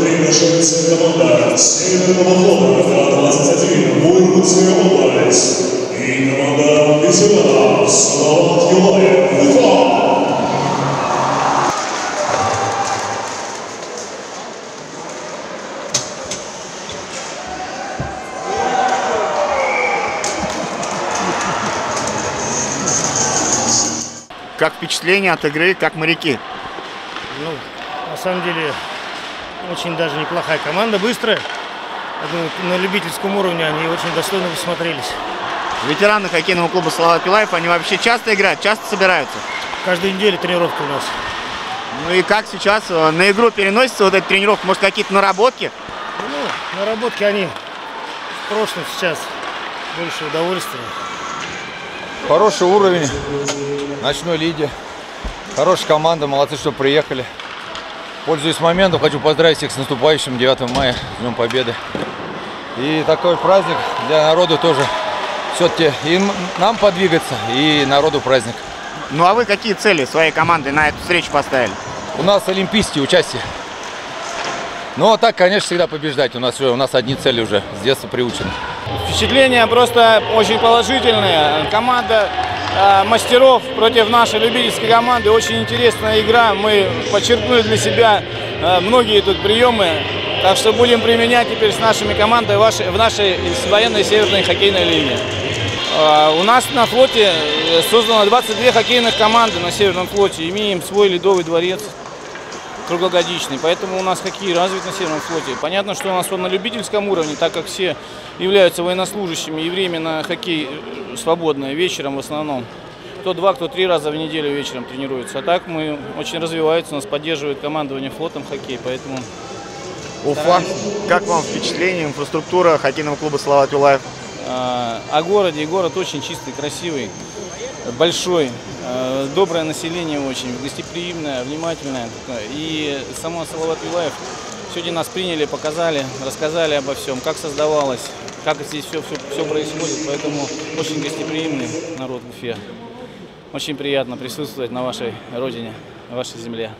приглашается команда Северного флота 21 Бургутская область и команда ветеранов Салават Юлаев Уфа. Как впечатление от игры, как моряки? Ну, на самом деле, очень даже неплохая команда, быстрая. Я думаю, на любительском уровне они очень достойно смотрелись. Ветераны хоккейного клуба Салават Юлаев, они вообще часто играют, часто собираются? Каждую неделю тренировка у нас. Ну и как сейчас э, на игру переносится вот эта тренировка? Может, какие-то наработки? Ну, наработки они в прошлом сейчас больше удовольствия. Хороший уровень ночной лиги. Хорошая команда, молодцы, что приехали. Пользуясь моментом, хочу поздравить всех с наступающим 9 мая, с Днем Победы. И такой праздник для народа тоже все-таки и нам подвигаться, и народу праздник. Ну а вы какие цели своей команды на эту встречу поставили? У нас олимпийские участия. Ну, а так, конечно, всегда побеждать. У нас, у нас одни цели уже с детства приучены. Впечатления просто очень положительные. Команда мастеров против нашей любительской команды. Очень интересная игра. Мы подчеркнули для себя э, многие тут приемы. Так что будем применять теперь с нашими командой в нашей военной северной хоккейной лиге. Э, У нас на флоте э, создано 22 хоккейных команды на Северном флоте. Имеем свой ледовый дворец круглогодичный, поэтому у нас хоккей развит на Северном флоте. Понятно, что у нас он на любительском уровне, так как все являются военнослужащими и время на хоккей э, свободное, вечером в основном. Кто два, кто три раза в неделю вечером тренируется. А так мы очень развиваются, нас поддерживает командование флотом хоккей, поэтому Уфа. Как вам впечатление, инфраструктура хоккейного клуба Салават Юлаев? А, О городе. Город очень чистый, красивый, большой, э, доброе население очень, гостеприимное, внимательное. И само Салават Юлаев сегодня нас приняли, показали, рассказали обо всем, как создавалось, как здесь все, все, все происходит. Поэтому очень гостеприимный народ в Уфе. Очень приятно присутствовать на вашей родине, на вашей земле.